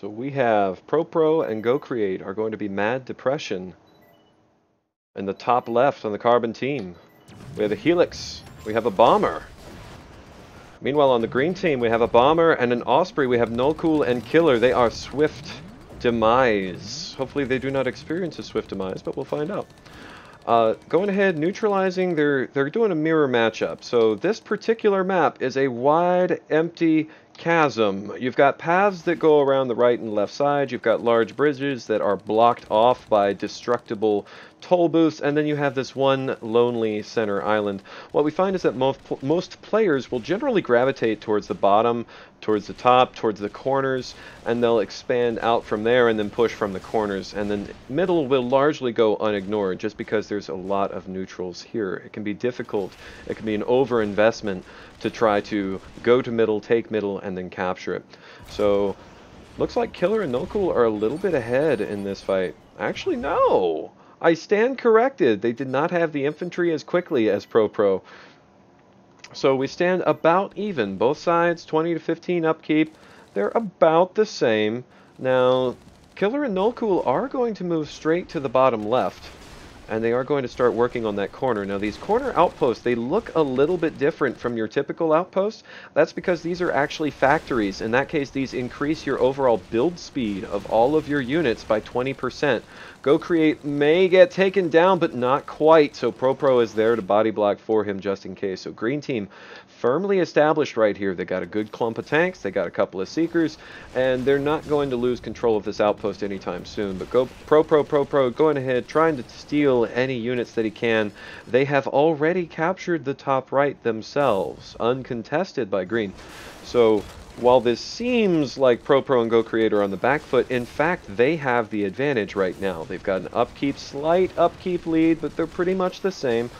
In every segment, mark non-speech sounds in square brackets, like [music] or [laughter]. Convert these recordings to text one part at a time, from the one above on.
So we have ProPro and GoCreate are going to be Mad Depression. In the top left on the Carbon team, we have a Helix. We have a Bomber. Meanwhile, on the green team, we have a Bomber and an Osprey. We have nullkuhl and Killer. They are Swift Demise. Hopefully they do not experience a Swift Demise, but we'll find out. Uh, going ahead, neutralizing, they're, they're doing a mirror matchup. So this particular map is a wide, empty chasm. You've got paths that go around the right and left side. You've got large bridges that are blocked off by destructible toll booths, and then you have this one lonely center island. What we find is that most, most players will generally gravitate towards the bottom, towards the top, towards the corners, and they'll expand out from there and then push from the corners. And then middle will largely go unignored just because there's a lot of neutrals here. It can be difficult. It can be an overinvestment to try to go to middle, take middle, and then capture it. So looks like Killer and nullkuhl are a little bit ahead in this fight. Actually, no. I stand corrected. They did not have the infantry as quickly as Pro Pro. So we stand about even. Both sides, 20 to 15 upkeep. They're about the same. Now, Killer and nullkuhl are going to move straight to the bottom left and they are going to start working on that corner. Now these corner outposts, they look a little bit different from your typical outposts. That's because these are actually factories. In that case, these increase your overall build speed of all of your units by 20%. Go Create may get taken down, but not quite. So Pro Pro is there to body block for him just in case. So Green Team firmly established right here. They got a good clump of tanks, they got a couple of Seekers, and they're not going to lose control of this outpost anytime soon. But go Pro Pro Pro Pro going ahead, trying to steal any units that he can. They have already captured the top right themselves, uncontested by Green. So while this seems like Pro Pro and Go Creator on the back foot, in fact, they have the advantage right now. They've got an upkeep, slight upkeep lead, but they're pretty much the same.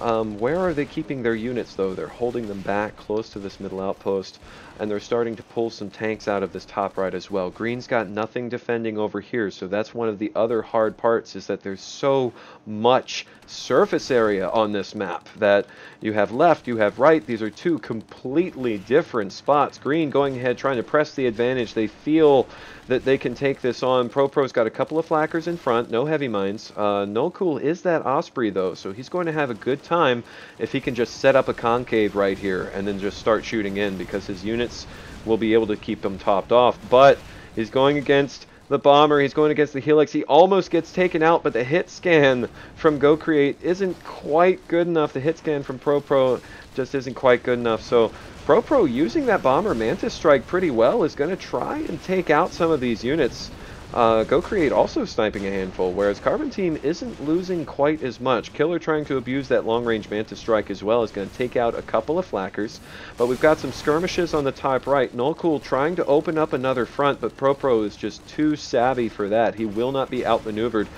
Um, where are they keeping their units, though? They're holding them back close to this middle outpost, and they're starting to pull some tanks out of this top right as well. Green's got nothing defending over here, so that's one of the other hard parts, is that there's so much surface area on this map that you have left, you have right. These are two completely different spots. Green going ahead, trying to press the advantage. They feel that they can take this on. Pro Pro's got a couple of flakkers in front, no heavy mines. Uh, cool. is that Osprey, though, so he's going to have a good time if he can just set up a concave right here and then just start shooting in because his units will be able to keep them topped off. But he's going against the bomber. He's going against the Helix. He almost gets taken out, but the hit scan from Go Create isn't quite good enough. The hit scan from Pro Pro just isn't quite good enough. So ProPro using that Bomber Mantis Strike pretty well is going to try and take out some of these units. Uh, Go Create also sniping a handful, whereas Carbon Team isn't losing quite as much. Killer trying to abuse that long-range Mantis Strike as well is going to take out a couple of Flakkers, But we've got some skirmishes on the top right. nullkuhl trying to open up another front, but ProPro is just too savvy for that. He will not be outmaneuvered.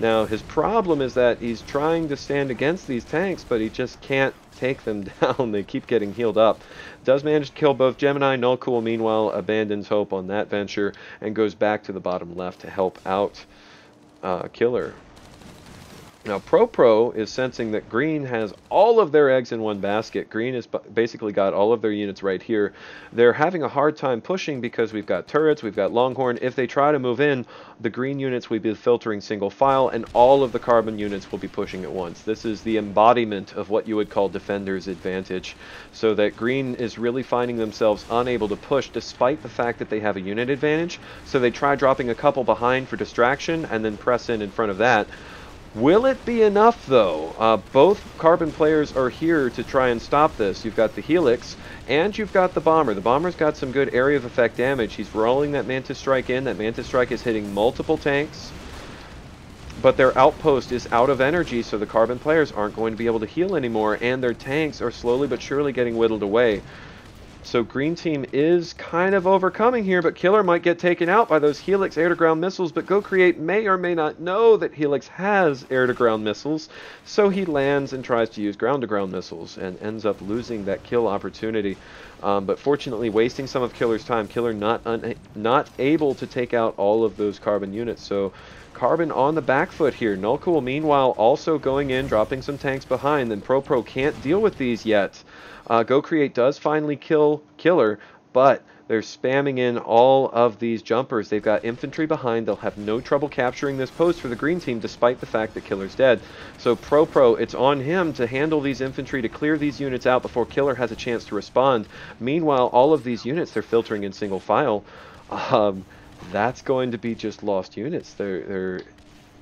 Now, his problem is that he's trying to stand against these tanks, but he just can't take them [laughs] down. they keep getting healed up. Does manage to kill both Gemini. nullkuhl, meanwhile, abandons hope on that venture and goes back to the bottom left to help out uh, Killer. Now, Pro Pro is sensing that Green has all of their eggs in one basket. Green has basically got all of their units right here. They're having a hard time pushing because we've got turrets, we've got Longhorn. If they try to move in, the Green units will be filtering single file, and all of the Carbon units will be pushing at once. This is the embodiment of what you would call Defender's advantage. So that Green is really finding themselves unable to push despite the fact that they have a unit advantage. So they try dropping a couple behind for distraction and then press in in front of that. Will it be enough, though? Uh, both Carbon players are here to try and stop this. You've got the Helix, and you've got the Bomber. The Bomber's got some good area of effect damage. He's rolling that Mantis Strike in. That Mantis Strike is hitting multiple tanks. But their outpost is out of energy, so the Carbon players aren't going to be able to heal anymore, and their tanks are slowly but surely getting whittled away. So Green Team is kind of overcoming here, but Killer might get taken out by those Helix air-to-ground missiles, but Go Create may or may not know that Helix has air-to-ground missiles, so he lands and tries to use ground-to-ground missiles and ends up losing that kill opportunity. Um, but fortunately, wasting some of Killer's time, Killer not not able to take out all of those Carbon units, so Carbon on the back foot here. nullkuhl, meanwhile, also going in, dropping some tanks behind. Then ProPro -Pro can't deal with these yet. Uh, Go Create does finally kill Killer, but They're spamming in all of these jumpers. They've got infantry behind. They'll have no trouble capturing this post for the green team despite the fact that Killer's dead. So Pro Pro, it's on him to handle these infantry, to clear these units out before Killer has a chance to respond. Meanwhile, all of these units, they're filtering in single file. Um, that's going to be just lost units. They're, they're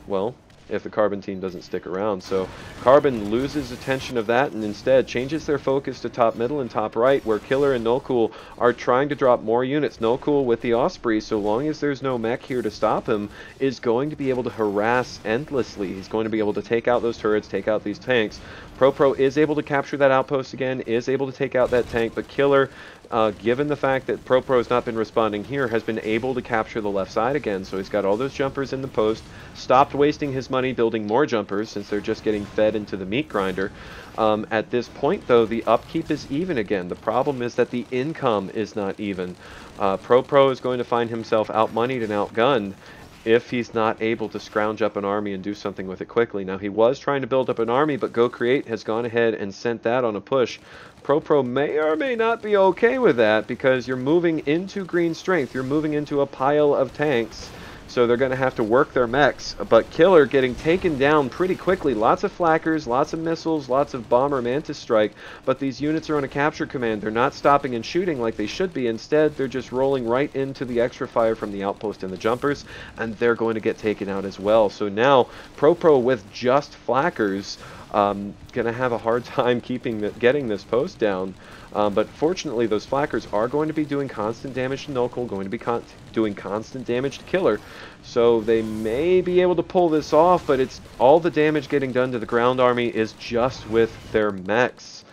well, if the Carbon team doesn't stick around. So Carbon loses attention of that and instead changes their focus to top middle and top right, where Killer and nullkuhl are trying to drop more units. nullkuhl with the Osprey, so long as there's no mech here to stop him, is going to be able to harass endlessly. He's going to be able to take out those turrets, take out these tanks. Pro Pro is able to capture that outpost again, is able to take out that tank, but Killer uh, given the fact that ProPro has not been responding here, has been able to capture the left side again. So he's got all those jumpers in the post, stopped wasting his money building more jumpers since they're just getting fed into the meat grinder. Um, at this point, though, the upkeep is even again. The problem is that the income is not even. Uh, ProPro is going to find himself outmoneyed and outgunned if he's not able to scrounge up an army and do something with it quickly. Now, he was trying to build up an army, but Go Create has gone ahead and sent that on a push. ProPro may or may not be okay with that because you're moving into green strength. You're moving into a pile of tanks so they're going to have to work their mechs. But Killer getting taken down pretty quickly. Lots of flakkers, lots of missiles, lots of bomber mantis strike. But these units are on a capture command. They're not stopping and shooting like they should be. Instead, they're just rolling right into the extra fire from the outpost and the jumpers. And they're going to get taken out as well. So now, ProPro with just flakkers um, going to have a hard [laughs] time keeping the, getting this post down. Um, but fortunately, those flakkers are going to be doing constant damage to nullkuhl, going to be con doing constant damage to Killer. So they may be able to pull this off, but it's all the damage getting done to the ground army is just with their mechs.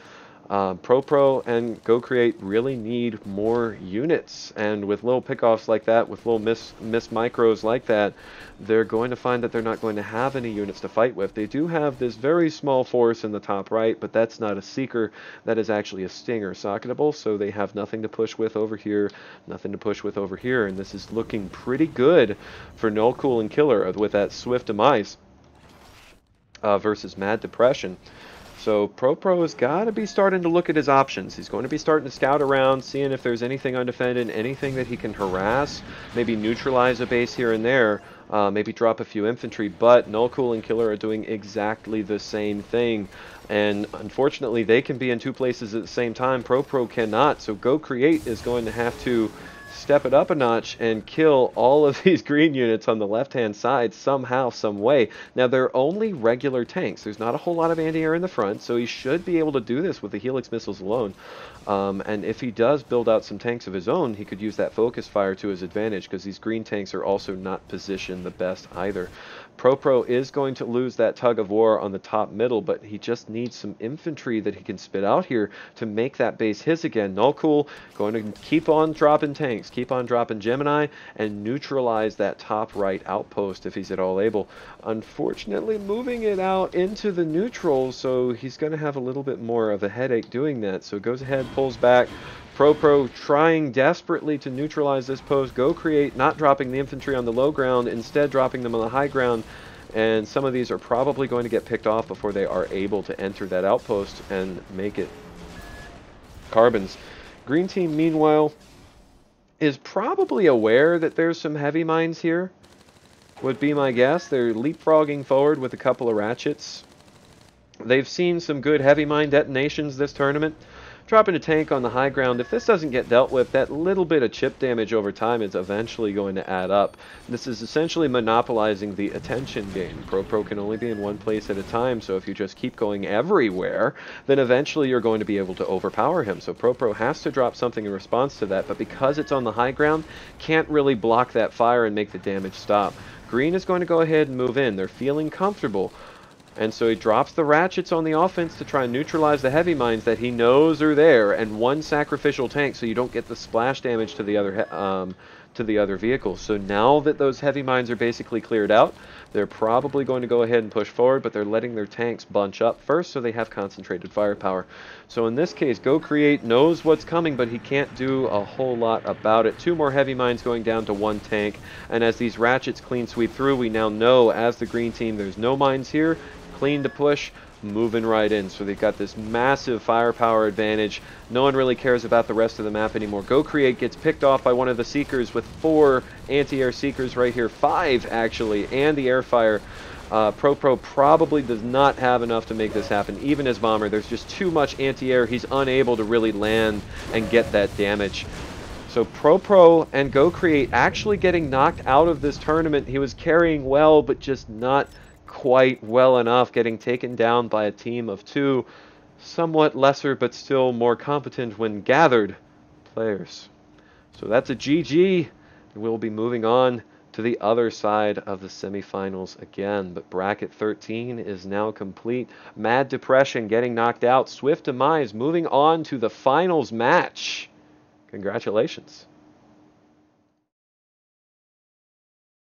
Uh, ProPro and Go Create really need more units, and with little pickoffs like that, with little miss miss micros like that, they're going to find that they're not going to have any units to fight with. They do have this very small force in the top right, but that's not a Seeker. That is actually a Stinger socketable, so they have nothing to push with over here, nothing to push with over here, and this is looking pretty good for nullkuhl and Killer with that Swift Demise uh, versus Mad Depression. So ProPro has got to be starting to look at his options. He's going to be starting to scout around, seeing if there's anything undefended, anything that he can harass, maybe neutralize a base here and there, uh, maybe drop a few infantry. But nullkuhl and Killer are doing exactly the same thing. And unfortunately, they can be in two places at the same time. ProPro cannot. So Go Create is going to have to step it up a notch and kill all of [laughs] these green units on the left-hand side somehow, some way. Now, they're only regular tanks. There's not a whole lot of anti-air in the front, so he should be able to do this with the Helix missiles alone. Um, and if he does build out some tanks of his own, he could use that focus fire to his advantage because these green tanks are also not positioned the best either. ProPro is going to lose that tug of war on the top middle, but he just needs some infantry that he can spit out here to make that base his again. nullkuhl going to keep on dropping tanks, keep on dropping Gemini, and neutralize that top right outpost if he's at all able. Unfortunately, moving it out into the neutral, so he's going to have a little bit more of a headache doing that. So goes ahead, pulls back, ProPro trying desperately to neutralize this post. Go create, not dropping the infantry on the low ground, instead dropping them on the high ground. And some of these are probably going to get picked off before they are able to enter that outpost and make it carbons. Green team, meanwhile, is probably aware that there's some heavy mines here. Would be my guess. They're leapfrogging forward with a couple of ratchets. They've seen some good heavy mine detonations this tournament dropping a tank on the high ground, if this doesn't get dealt with, that little bit of chip damage over time is eventually going to add up. This is essentially monopolizing the attention game. Pro Pro can only be in one place at a time, so if you just keep going everywhere, then eventually you're going to be able to overpower him. So Pro Pro has to drop something in response to that, but because it's on the high ground, can't really block that fire and make the damage stop. Green is going to go ahead and move in. They're feeling comfortable. And so he drops the ratchets on the offense to try and neutralize the heavy mines that he knows are there, and one sacrificial tank so you don't get the splash damage to the other um, to the other vehicles. So now that those heavy mines are basically cleared out, they're probably going to go ahead and push forward, but they're letting their tanks bunch up first so they have concentrated firepower. So in this case, Go Create knows what's coming, but he can't do a whole lot about it. Two more heavy mines going down to one tank, and as these ratchets clean sweep through, we now know as the green team there's no mines here, clean to push. moving right in. So they've got this massive firepower advantage. No one really cares about the rest of the map anymore. Go Create gets picked off by one of the Seekers with four anti-air Seekers right here. Five, actually, and the Airfire. Uh, Pro Pro probably does not have enough to make this happen. Even as Bomber, there's just too much anti-air. He's unable to really land and get that damage. So Pro Pro and Go Create actually getting knocked out of this tournament. He was carrying well, but just not quite well enough, getting taken down by a team of two somewhat lesser but still more competent when gathered players. So that's a GG. We'll be moving on to the other side of the semifinals again. But bracket 13 is now complete. Mad Depression getting knocked out. Swift Demise moving on to the finals match. Congratulations.